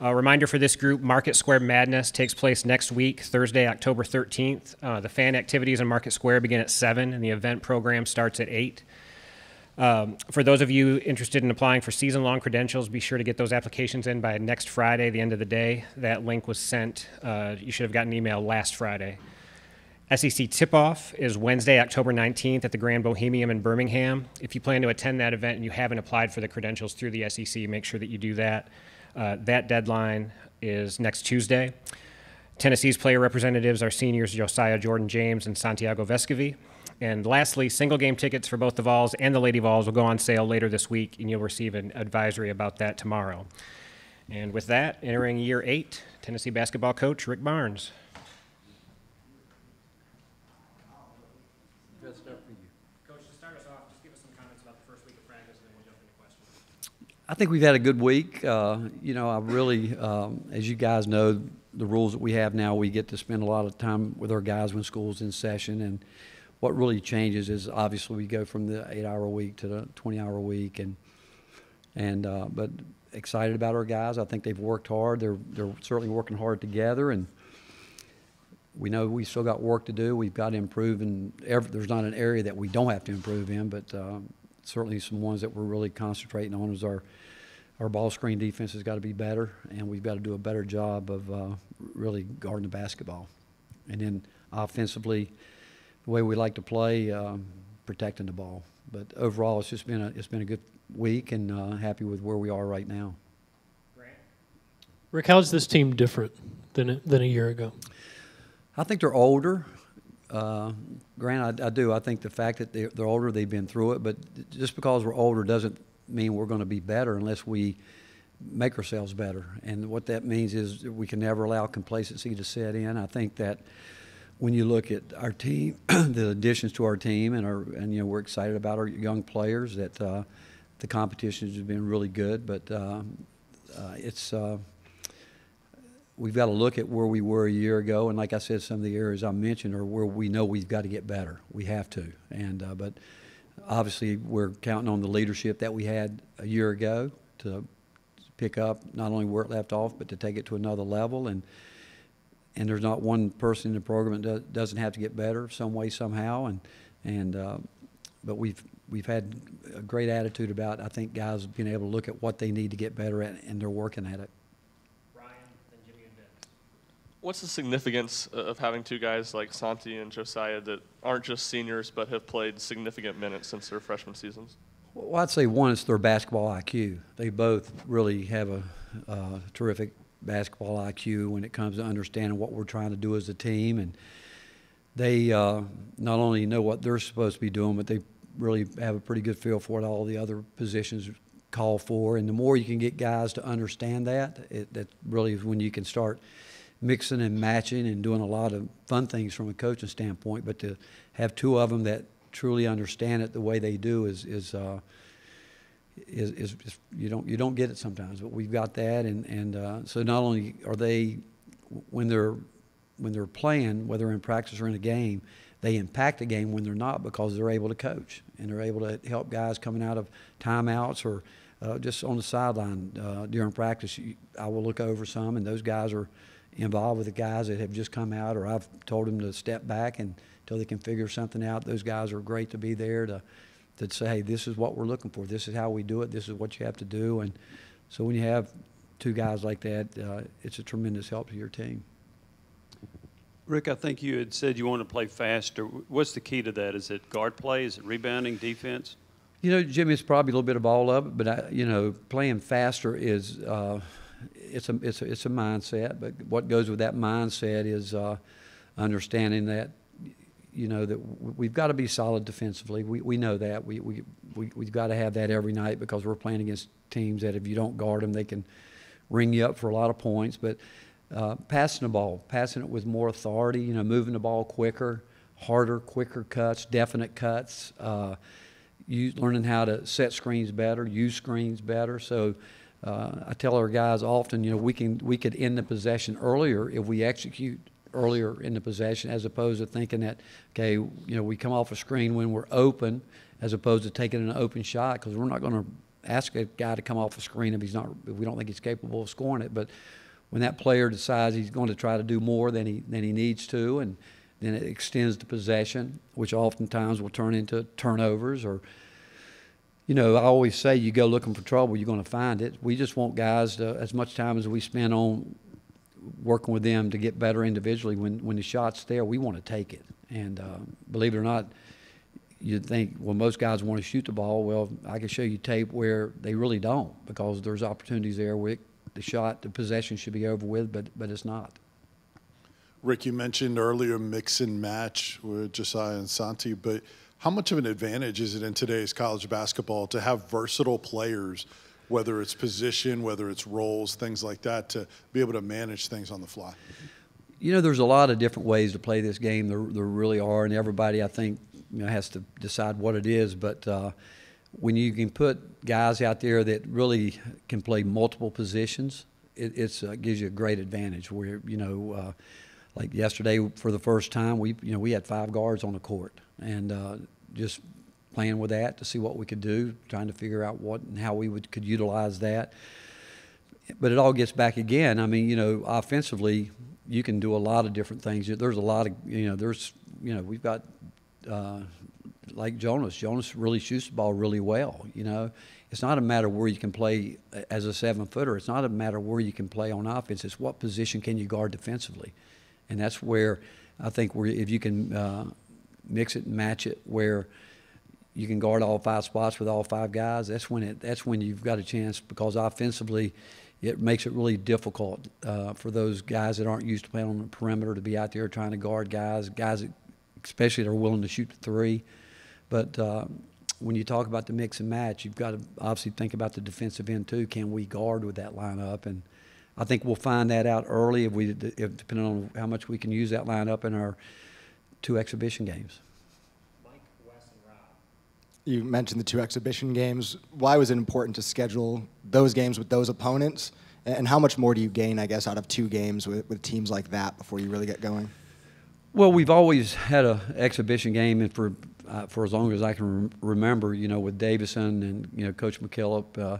A reminder for this group Market Square Madness takes place next week, Thursday, October 13th. Uh, the fan activities in Market Square begin at 7, and the event program starts at 8. Um, for those of you interested in applying for season long credentials, be sure to get those applications in by next Friday, the end of the day. That link was sent, uh, you should have gotten an email last Friday. SEC tip off is Wednesday, October 19th at the Grand Bohemian in Birmingham. If you plan to attend that event and you haven't applied for the credentials through the SEC, make sure that you do that. Uh, that deadline is next Tuesday. Tennessee's player representatives are seniors Josiah Jordan James and Santiago Vescovi. And lastly, single game tickets for both the Vols and the Lady Vols will go on sale later this week, and you'll receive an advisory about that tomorrow. And with that, entering year eight, Tennessee basketball coach Rick Barnes. Coach, to start us off, just give us some comments about the first week of practice, and then we'll jump into questions. I think we've had a good week. Uh, you know, I really, um, as you guys know, the rules that we have now, we get to spend a lot of time with our guys when school's in session. And what really changes is obviously we go from the eight-hour week to the twenty-hour week, and and uh, but excited about our guys. I think they've worked hard. They're they're certainly working hard together, and we know we still got work to do. We've got to improve, and there's not an area that we don't have to improve in, but um, certainly some ones that we're really concentrating on is our our ball screen defense has got to be better, and we've got to do a better job of uh, really guarding the basketball. And then offensively, the way we like to play, um, protecting the ball. But overall, it's just been a it's been a good week, and uh, happy with where we are right now. Grant? Rick, how's this team different than than a year ago? I think they're older. Uh, Grant, I, I do. I think the fact that they're, they're older, they've been through it. But just because we're older doesn't mean we're going to be better unless we make ourselves better. And what that means is we can never allow complacency to set in. I think that when you look at our team, the additions to our team, and our and you know we're excited about our young players. That uh, the competition has been really good, but uh, uh, it's uh, we've got to look at where we were a year ago, and like I said, some of the areas I mentioned are where we know we've got to get better. We have to, and uh, but obviously we're counting on the leadership that we had a year ago to pick up not only where it left off, but to take it to another level. And and there's not one person in the program that doesn't have to get better some way somehow. And and uh, but we've we've had a great attitude about I think guys being able to look at what they need to get better at, and they're working at it. Ryan, then Jimmy and Ben. What's the significance of having two guys like Santi and Josiah that aren't just seniors but have played significant minutes since their freshman seasons? Well, I'd say one is their basketball IQ. They both really have a terrific basketball IQ when it comes to understanding what we're trying to do as a team, and they uh, not only know what they're supposed to be doing, but they really have a pretty good feel for what all the other positions call for. And the more you can get guys to understand that, it, that really is when you can start mixing and matching and doing a lot of fun things from a coaching standpoint. But to have two of them that truly understand it the way they do is is, uh, is, is, is you don't you don't get it sometimes. But we've got that, and and uh, so not only are they when they're when they're playing, whether in practice or in a game, they impact the game when they're not because they're able to coach and they're able to help guys coming out of timeouts or uh, just on the sideline uh, during practice. I will look over some, and those guys are involved with the guys that have just come out, or I've told them to step back and until they can figure something out. Those guys are great to be there to to say, hey, this is what we're looking for. This is how we do it. This is what you have to do. And so when you have two guys like that, uh, it's a tremendous help to your team. Rick, I think you had said you want to play faster. What's the key to that? Is it guard play? Is it rebounding, defense? You know, Jimmy, it's probably a little bit of all of it, but I, you know, playing faster is uh, it's a it's a it's a mindset. But what goes with that mindset is uh, understanding that you know that we've got to be solid defensively. We we know that we we, we we've got to have that every night because we're playing against teams that if you don't guard them, they can ring you up for a lot of points. But uh, passing the ball, passing it with more authority, you know, moving the ball quicker, harder, quicker cuts, definite cuts. Uh, learning how to set screens better, use screens better. So uh, I tell our guys often, you know, we can we could end the possession earlier if we execute earlier in the possession, as opposed to thinking that okay, you know, we come off a screen when we're open, as opposed to taking an open shot because we're not going to ask a guy to come off a screen if he's not, if we don't think he's capable of scoring it. But when that player decides he's going to try to do more than he, than he needs to, and then it extends the possession, which oftentimes will turn into turnovers or, you know, I always say you go looking for trouble, you're going to find it. We just want guys to, as much time as we spend on working with them to get better individually, when, when the shot's there, we want to take it. And uh, believe it or not, you'd think, well, most guys want to shoot the ball. Well, I can show you tape where they really don't because there's opportunities there where it, the shot, the possession should be over with, but, but it's not. Rick, you mentioned earlier mix and match with Josiah and Santi, but how much of an advantage is it in today's college basketball to have versatile players, whether it's position, whether it's roles, things like that, to be able to manage things on the fly? You know, there's a lot of different ways to play this game. There, there really are, and everybody, I think, you know, has to decide what it is. But uh, when you can put guys out there that really can play multiple positions, it it's, uh, gives you a great advantage. Where you know, uh, like yesterday for the first time, we you know we had five guards on the court, and uh, just playing with that to see what we could do, trying to figure out what and how we would could utilize that. But it all gets back again. I mean, you know, offensively, you can do a lot of different things. There's a lot of you know, there's you know, we've got uh, like Jonas. Jonas really shoots the ball really well. You know, it's not a matter where you can play as a seven footer. It's not a matter where you can play on offense. It's what position can you guard defensively, and that's where I think where if you can uh, mix it and match it where you can guard all five spots with all five guys. That's when it. That's when you've got a chance because offensively, it makes it really difficult uh, for those guys that aren't used to playing on the perimeter to be out there trying to guard guys, guys that especially that are willing to shoot the three. But uh, when you talk about the mix and match, you've got to obviously think about the defensive end too. Can we guard with that lineup? And I think we'll find that out early if we, if, depending on how much we can use that lineup in our two exhibition games. Mike, Wes, and Rob. You mentioned the two exhibition games. Why was it important to schedule those games with those opponents? And how much more do you gain, I guess, out of two games with, with teams like that before you really get going? Well, we've always had an exhibition game, and for uh, for as long as I can rem- remember, you know, with Davidson and you know Coach McKillop, uh,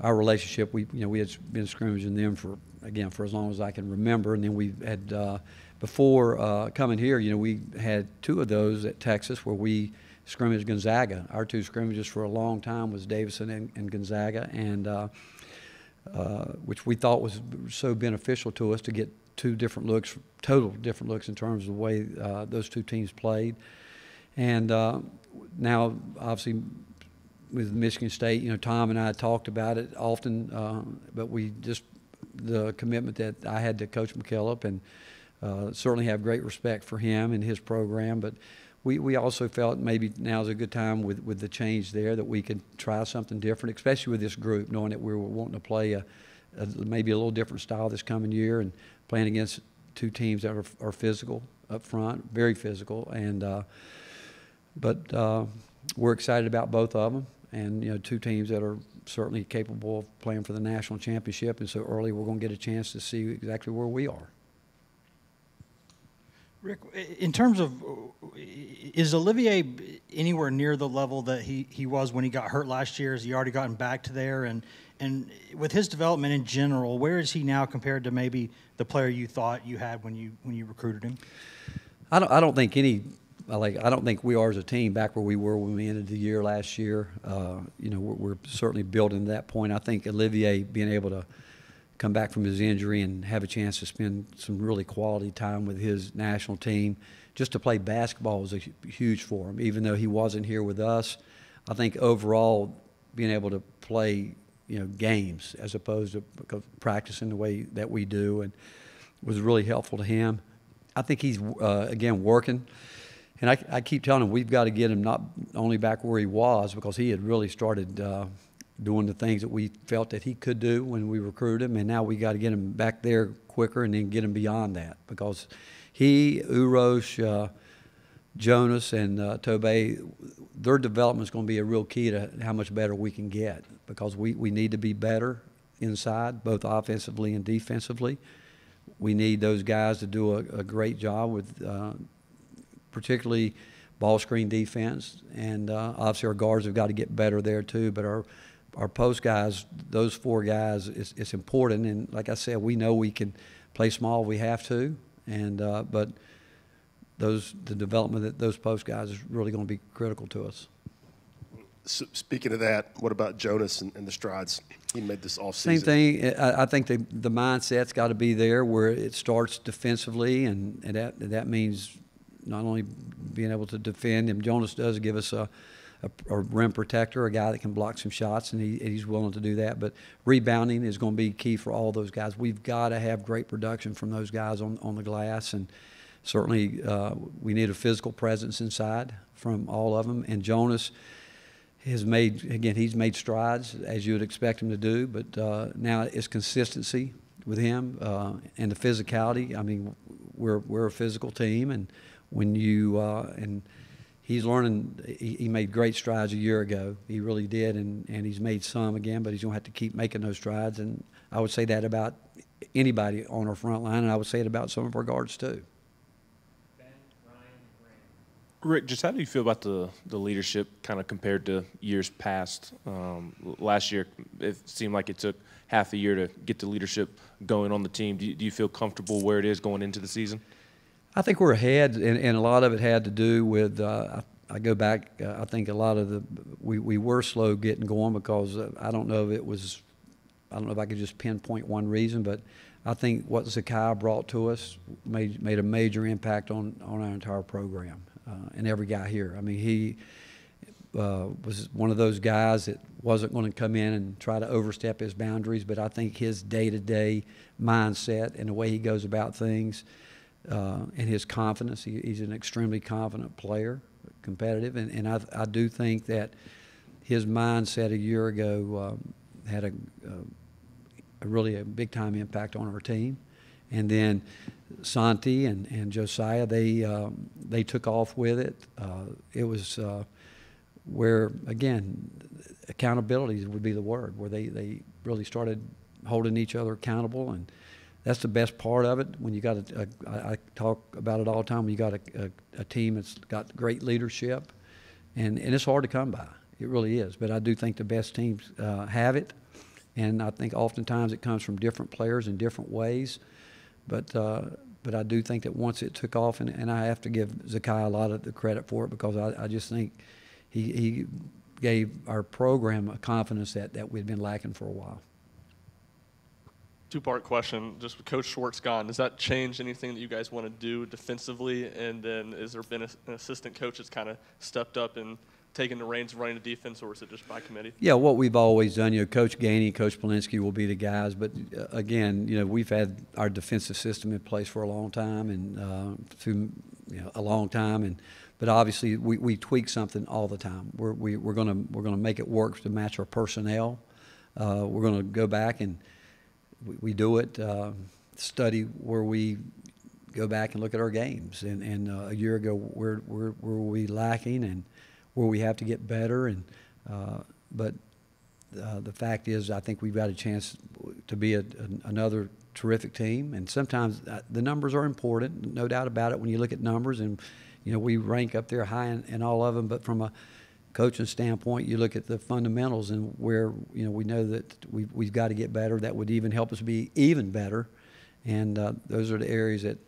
our relationship, we you know we had been scrimmaging them for again for as long as I can remember, and then we had uh, before uh, coming here, you know, we had two of those at Texas where we scrimmaged Gonzaga. Our two scrimmages for a long time was Davidson and, and Gonzaga, and uh, uh, which we thought was so beneficial to us to get two different looks, total different looks in terms of the way uh, those two teams played. And uh, now, obviously, with Michigan State, you know, Tom and I talked about it often, uh, but we just the commitment that I had to Coach McKillop, and uh, certainly have great respect for him and his program, but. We, we also felt maybe now is a good time with, with the change there that we could try something different, especially with this group, knowing that we were wanting to play a, a maybe a little different style this coming year and playing against two teams that are, are physical up front, very physical, and uh, but uh, we're excited about both of them, and you know, two teams that are certainly capable of playing for the national championship, and so early we're going to get a chance to see exactly where we are. Rick, in terms of, is Olivier anywhere near the level that he, he was when he got hurt last year? Has he already gotten back to there? And and with his development in general, where is he now compared to maybe the player you thought you had when you when you recruited him? I don't. I don't think any. Like I don't think we are as a team back where we were when we ended the year last year. Uh, you know, we're, we're, certainly building to that point. I think Olivier being able to come back from his injury and have a chance to spend some really quality time with his national team, just to play basketball was a huge for him. Even though he wasn't here with us, I think overall being able to play you know games as opposed to practicing the way that we do, and was really helpful to him. I think he's uh, again working, and I, I, keep telling him we've got to get him not only back where he was because he had really started uh, doing the things that we felt that he could do when we recruited him, and now we got to get him back there quicker and then get him beyond that because he Uros. Uh, Jonas and uh, Tobe, their development is going to be a real key to how much better we can get because we, we need to be better inside, both offensively and defensively. We need those guys to do a, a great job with uh, particularly ball screen defense. And uh, obviously, our guards have got to get better there too. But our, our post guys, those four guys, it's, it's important. And like I said, we know we can play small if we have to. And, uh, but those, the development of those post guys is really going to be critical to us. S speaking of that, what about Jonas and, and the strides he made this offseason? Same thing. I, I think the, the mindset's got to be there where it starts defensively, and, and that that means not only being able to defend him. Jonas does give us a, a, a rim protector, a guy that can block some shots, and he, he's willing to do that. But rebounding is going to be key for all those guys. We've got to have great production from those guys on, on the glass, and certainly uh, we need a physical presence inside from all of them. And Jonas has made again he's made strides as you would expect him to do but uh, now it's consistency with him uh, and the physicality i mean we're we're a physical team and when you uh, and he's learning he, he, made great strides a year ago he really did and and he's made some again but he's going to have to keep making those strides and i would say that about anybody on our front line and i would say it about some of our guards too Rick, just how do you feel about the, the leadership kind of compared to years past? Um, last year, it seemed like it took half a year to get the leadership going on the team. Do you, do you feel comfortable where it is going into the season? I think we're ahead, and, and a lot of it had to do with. Uh, I, I, go back. Uh, I think a lot of the we, we were slow getting going because uh, I don't know if it was. I don't know if I could just pinpoint one reason, but I think what Zakai brought to us made made a major impact on on our entire program uh, and every guy here. I mean, he uh, was one of those guys that wasn't going to come in and try to overstep his boundaries, but I think his day-to-day mindset and the way he goes about things uh, and his confidence, he, he's an extremely confident player, competitive, and, and I, I do think that his mindset a year ago um, had a, a, really a big-time impact on our team. And then Santi and, and Josiah, they um, they took off with it. Uh, it was uh, where again, accountability would be the word, where they, they really started holding each other accountable, and that's the best part of it. When you got a, a I, I talk about it all the time. When you got a, a, a team that's got great leadership, and and it's hard to come by. It really is. But I do think the best teams uh, have it, and I think oftentimes it comes from different players in different ways. But uh, but I do think that once it took off, and, and I have to give Zakai a lot of the credit for it because I, I just think he, he gave our program a confidence that, that we'd been lacking for a while. Two part question. Just with Coach Schwartz gone, does that change anything that you guys want to do defensively? And then, is there been a, an assistant coach that's kind of stepped up and taking the reins of running the defense, or is it just by committee? Yeah, what we've always done, you know, Coach Gainey, Coach Polinsky will be the guys, but uh, again, you know, we've had our defensive system in place for a long time and uh, through you know, a long time, and but obviously we, we tweak something all the time. We're we, we're gonna we're gonna make it work to match our personnel. Uh, we're gonna go back and we, we do it. Uh, study where we go back and look at our games, and and uh, a year ago where where were we lacking and where we have to get better. And uh, but uh, the fact is, I think we've got a chance to be a, a, another terrific team. And sometimes uh, the numbers are important, no doubt about it. When you look at numbers, and you know we rank up there high in, in all of them. But from a coaching standpoint, you look at the fundamentals and where you know we know that we've, we've got to get better. That would even help us be even better. And uh, those are the areas that,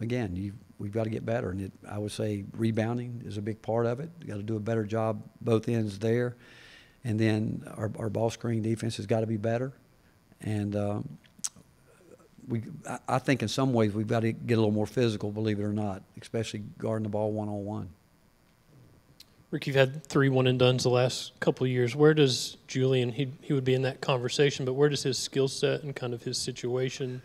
again, you we've got to get better. And it, I would say rebounding is a big part of it. We've got to do a better job both ends there. And then our, our ball screen defense has got to be better. And um, we, I, I think in some ways we've got to get a little more physical, believe it or not, especially guarding the ball one on one. Rick, you've had three one and dones the last couple years. Where does Julian, he, he would be in that conversation, but where does his skill set and kind of his situation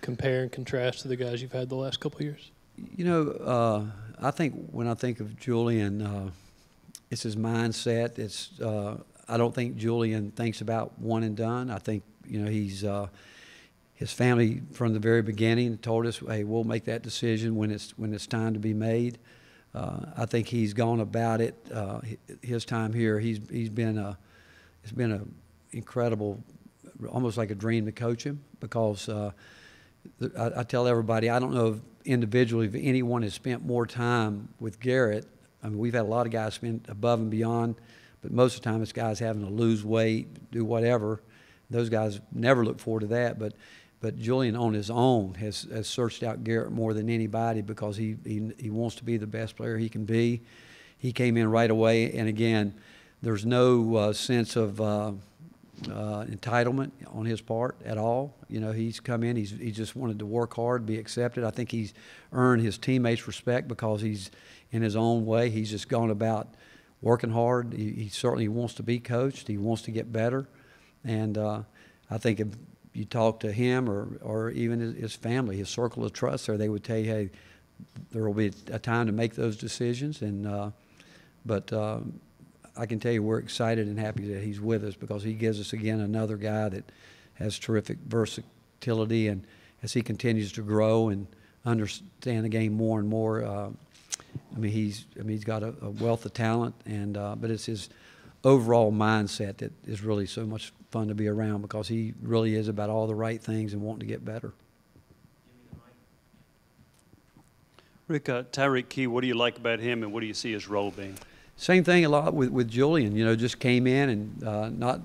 compare and contrast to the guys you've had the last couple years? You know, uh, I think when I think of Julian, uh, it's his mindset. It's uh, I don't think Julian thinks about one and done. I think you know he's uh, his family from the very beginning told us, "Hey, we'll make that decision when it's when it's time to be made." Uh, I think he's gone about it. Uh, his time here, he's he's been a it's been a incredible, almost like a dream to coach him because I, I tell everybody I don't know if individually, if anyone has spent more time with Garrett, I mean, we've had a lot of guys spend above and beyond, But most of the time, it's guys having to lose weight, do whatever. Those guys never look forward to that. But but Julian on his own has, has searched out Garrett more than anybody because he, he he wants to be the best player he can be. He came in right away, and again, there's no uh, sense of uh, uh, entitlement on his part at all. You know, he's come in, he's he just wanted to work hard, be accepted. I think he's earned his teammates' respect because he's in his own way. He's just gone about working hard. He, he certainly wants to be coached. He wants to get better, and uh, I think if you talk to him or or even his, family, his circle of trust, there they would tell you, hey, there will be a time to make those decisions, and uh, but. Um, I can tell you we're excited and happy that he's with us because he gives us again another guy that has terrific versatility and as he continues to grow and understand the game more and more. Uh, I mean, he's I mean he's got a, a wealth of talent and uh, but it's his overall mindset that is really so much fun to be around because he really is about all the right things and wanting to get better. Rick, uh, Tyreke Key, what do you like about him and what do you see his role being? Same thing a lot with, with Julian. You know, just came in and uh, not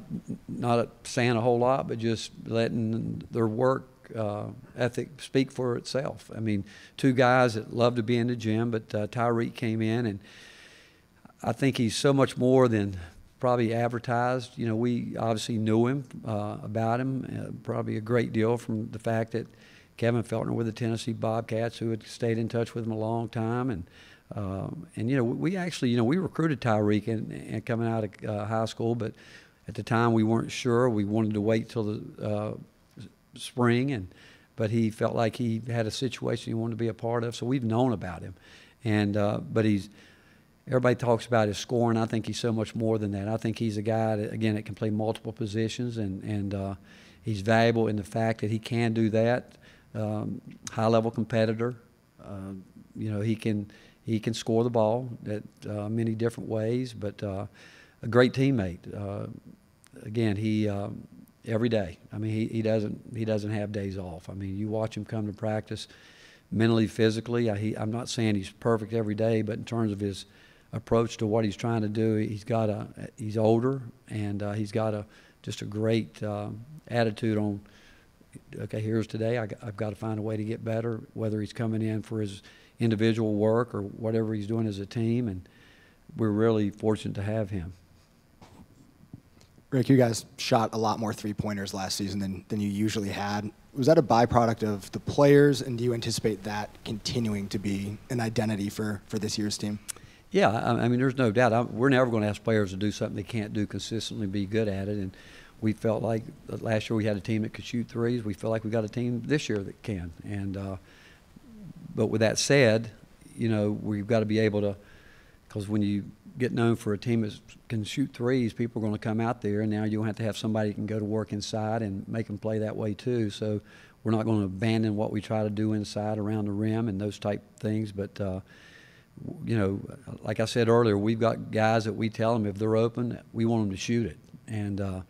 not saying a whole lot, but just letting their work uh, ethic speak for itself. I mean, two guys that love to be in the gym, but uh, Tyreke came in, and I think he's so much more than probably advertised. You know, we obviously knew him uh, about him, uh, probably a great deal from the fact that Kevin Feltner with the Tennessee Bobcats, who had stayed in touch with him a long time, and um, and you know, we actually, you know, we recruited Tyreke and, and coming out of uh, high school, but at the time we weren't sure. We wanted to wait till the uh, spring, and but he felt like he had a situation he wanted to be a part of, so we've known about him. And uh, but he's everybody talks about his scoring. I think he's so much more than that. I think he's a guy that again that can play multiple positions, and and uh, he's valuable in the fact that he can do that. Um, high level competitor. Uh, you know, he can he can score the ball at uh, many different ways, but uh, a great teammate. Uh, again, he um, every day. I mean, he, he doesn't he doesn't have days off. I mean, you watch him come to practice, mentally, physically. I, he, I'm not saying he's perfect every day, but in terms of his approach to what he's trying to do, he's got a he's older and uh, he's got a just a great uh, attitude on. Okay, here's today. I, I've got to find a way to get better. Whether he's coming in for his individual work or whatever he's doing as a team, and we're really fortunate to have him. Rick, you guys shot a lot more three pointers last season than, than you usually had. Was that a byproduct of the players, and do you anticipate that continuing to be an identity for, for this year's team? Yeah, I, I mean, there's no doubt. I'm, we're never going to ask players to do something they can't do consistently, be good at it. And we felt like last year we had a team that could shoot threes. We feel like we got a team this year that can. And uh, but with that said, you know, we've got to be able to, because when you get known for a team that can shoot threes, people are going to come out there, and now you have to have somebody who can go to work inside and make them play that way too. So we're not going to abandon what we try to do inside around the rim and those type things, but. Uh, you know, like I said earlier, we've got guys that we tell them if they're open, we want them to shoot it, and uh,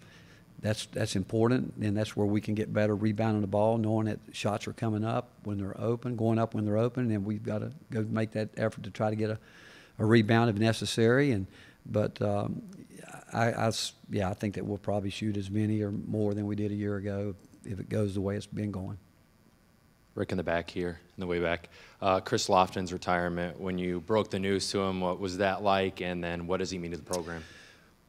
that's that's important, and that's where we can get better rebounding the ball, knowing that shots are coming up when they're open, going up when they're open, and we've got to go make that effort to try to get a, a rebound if necessary. And but um, I, I, yeah, I think that we'll probably shoot as many or more than we did a year ago if it goes the way it's been going. Rick in the back here, in the way back. Uh, Chris Lofton's retirement. When you broke the news to him, what was that like? And then what does he mean to the program?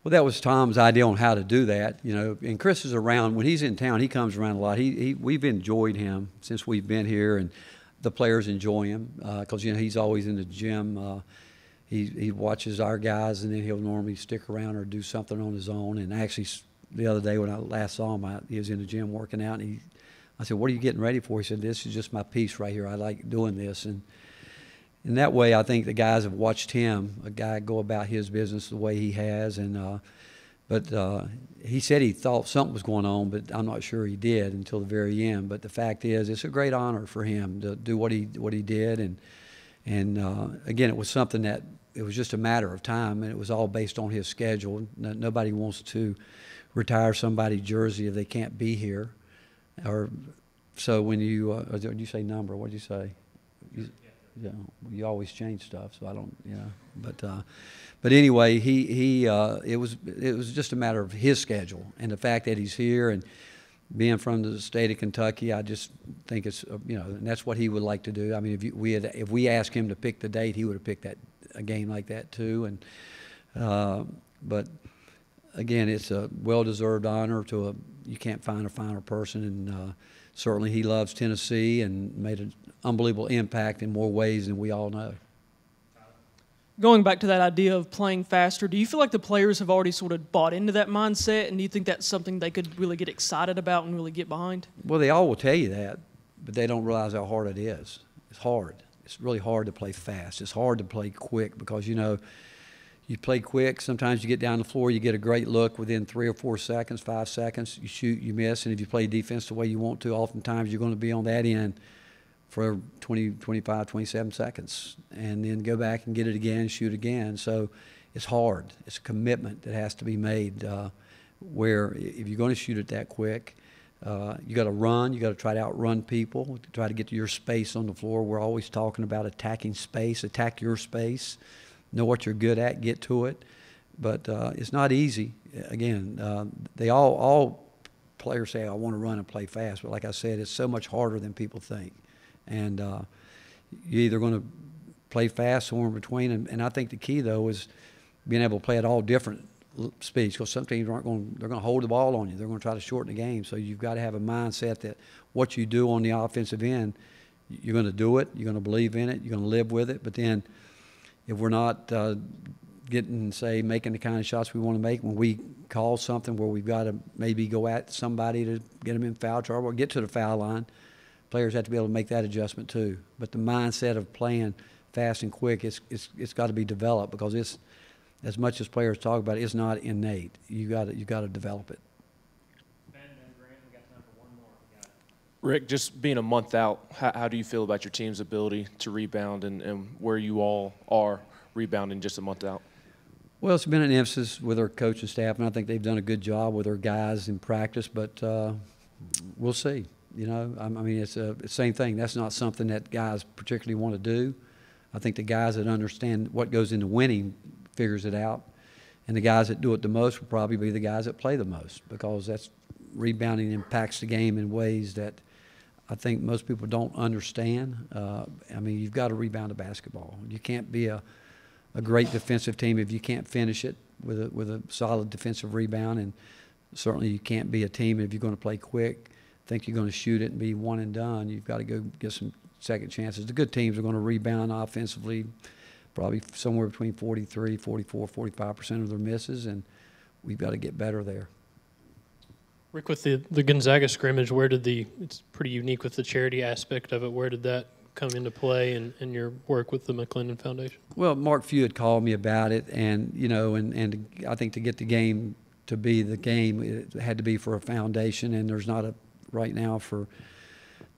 Well, that was Tom's idea on how to do that, you know. And Chris is around when he's in town. He comes around a lot. He, he we've enjoyed him since we've been here, and the players enjoy him because uh, you know he's always in the gym. Uh, he he watches our guys, and then he'll normally stick around or do something on his own. And actually, the other day when I last saw him, I, he was in the gym working out, and he, I said, "What are you getting ready for?" He said, "This is just my piece right here. I like doing this." And in that way, I think the guys have watched him, a guy go about his business the way he has, and uh, but uh, he said he thought something was going on, but I'm not sure he did until the very end. But the fact is, it's a great honor for him to do what he what he did, and and uh, again, it was something that it was just a matter of time, and it was all based on his schedule. No, nobody wants to retire somebody's jersey if they can't be here, or so when you uh, you say number? What did you say? You, You know, you always change stuff, so I don't, you know. But, uh, but anyway, he, he, uh, it was, it was just a matter of his schedule and the fact that he's here and being from the state of Kentucky, I just think it's, uh, you know, and that's what he would like to do. I mean, if you, we had, if we asked him to pick the date, he would have picked that, a game like that too. And, uh, but again, it's a well-deserved honor to a, you can't find a finer person. And, uh, certainly he loves Tennessee and made an unbelievable impact in more ways than we all know. Going back to that idea of playing faster, do you feel like the players have already sort of bought into that mindset, and do you think that's something they could really get excited about and really get behind? Well, they all will tell you that, but they don't realize how hard it is. It's hard. It's really hard to play fast. It's hard to play quick because, you know, you play quick. Sometimes you get down the floor, you get a great look within three or four seconds, five seconds. You shoot, you miss, and if you play defense the way you want to, oftentimes you're going to be on that end for 20, 25, 27 seconds, and then go back and get it again, shoot again. So it's hard. It's a commitment that has to be made. Uh, where if you're going to shoot it that quick, uh, you got to run. You got to try to outrun people. Try to get to your space on the floor. We're always talking about attacking space. Attack your space. Know what you're good at. Get to it. But uh, it's not easy. Again, uh, they all all players say I want to run and play fast, but like I said, it's so much harder than people think. And uh, you're either going to play fast somewhere in between. And, and I think the key though is being able to play at all different speeds because some teams aren't going. They're going to hold the ball on you. They're going to try to shorten the game. So you've got to have a mindset that what you do on the offensive end, you're going to do it. You're going to believe in it. You're going to live with it. But then, if we're not uh, getting, say, making the kind of shots we want to make, when we call something where we've got to maybe go at somebody to get them in foul trouble or get to the foul line, players have to be able to make that adjustment too. But the mindset of playing fast and quick, it's, it's, it's got to be developed because it's, as much as players talk about it, it's not innate. You got you got to develop it. Rick, just being a month out, how, how do you feel about your team's ability to rebound and, and where you all are rebounding just a month out? Well, it's been an emphasis with our coaching staff, and I think they've done a good job with our guys in practice. But uh, we'll see. You know, I, I mean, it's the same thing. That's not something that guys particularly want to do. I think the guys that understand what goes into winning figures it out, and the guys that do it the most will probably be the guys that play the most because that's rebounding impacts the game in ways that I think most people don't understand. Uh, I mean, you've got to rebound a basketball. You can't be a, a great defensive team if you can't finish it with a, with a solid defensive rebound. And certainly you can't be a team if you're going to play quick, think you're going to shoot it and be one and done. You've got to go get some second chances. The good teams are going to rebound offensively, probably somewhere between 43, 44, 45% of their misses. And we've got to get better there. Rick, with the, the Gonzaga scrimmage, where did the, it's pretty unique with the charity aspect of it, where did that come into play in, in your work with the McLendon Foundation? Well, Mark Few had called me about it, and you know, and and I think to get the game to be the game, it had to be for a foundation, and there's not a right now for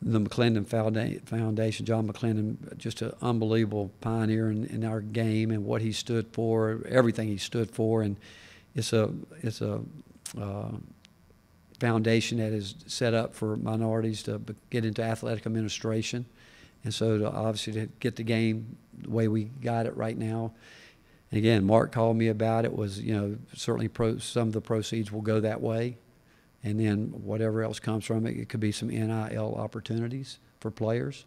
the McLendon Foundation. John McLendon, just an unbelievable pioneer in, in our game and what he stood for, everything he stood for, and it's a it's a uh, foundation that is set up for minorities to get into athletic administration. And so, to, obviously, to get the game the way we got it right now. And again, Mark called me about it. Was you know certainly pro, some of the proceeds will go that way, and then whatever else comes from it, it could be some NIL opportunities for players,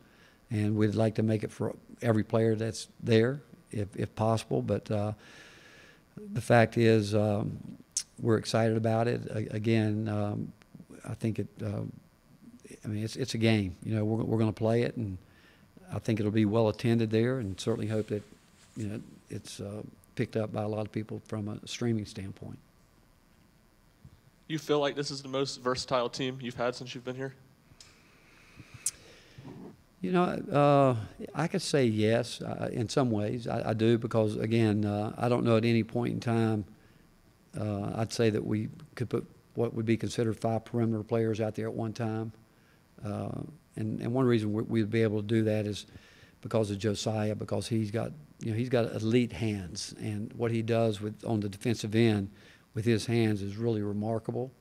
and we'd like to make it for every player that's there, if if possible. But uh, the fact is, um, we're excited about it. A- again, um, I think it. Uh, I mean, it's it's a game. You know, we're we're going to play it, and I think it'll be well attended there, and certainly hope that you know it's uh, picked up by a lot of people from a streaming standpoint. You feel like this is the most versatile team you've had since you've been here? You know, uh, I could say yes uh, in some ways. I, I do because again, uh, I don't know at any point in time. Uh, I'd say that we could put what would be considered five perimeter players out there at one time, uh, and and one reason we- we'd be able to do that is because of Josiah, because he's got you know he's got elite hands, and what he does with on the defensive end with his hands is really remarkable,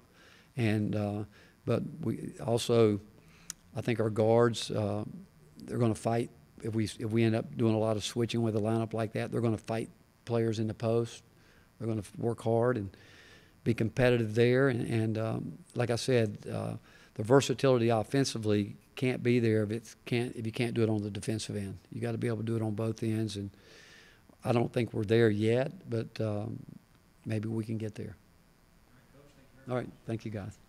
and uh, but we also. I think our guards, uh, they're going to fight if we, if we end up doing a lot of switching with a lineup like that, they're going to fight players in the post. They're going to work hard and be competitive there. And, and um, like I said, uh, the versatility offensively can't be there if it can't if you can't do it on the defensive end. You got to be able to do it on both ends. And I don't think we're there yet, but um, maybe we can get there. All right, thank you guys.